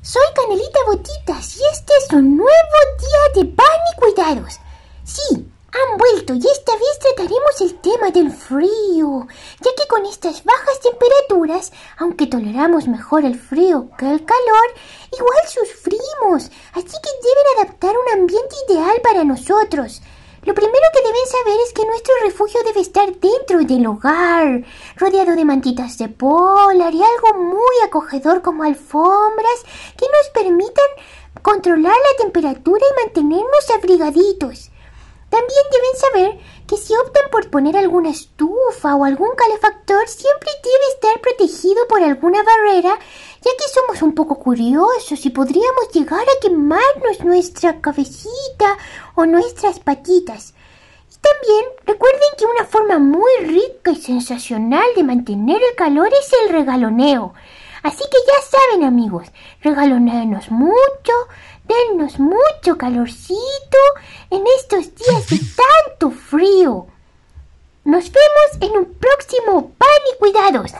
soy Canelita Botitas y este es un nuevo día de pan y cuidados. Sí, han vuelto y esta vez trataremos el tema del frío, ya que con estas bajas temperaturas, aunque toleramos mejor el frío que el calor, igual sufrimos, así que deben adaptar un ambiente ideal para nosotros. Lo primero que deben saber es que nuestro refugio debe estar dentro del hogar, rodeado de mantitas de polar y algo muy acogedor como alfombras que nos permitan controlar la temperatura y mantenernos abrigaditos. También deben saber que si optan por poner alguna estufa o algún calefactor, siempre debe estar protegido por alguna barrera, ya que somos un poco curiosos y podríamos llegar a quemarnos nuestra cabecita o nuestras patitas. Y también recuerden que una forma muy rica y sensacional de mantener el calor es el regaloneo. Así que ya saben amigos, regaloneanos mucho, dennos mucho calorcito en estos días de tanto frío. Nos vemos en un próximo pan y cuidados.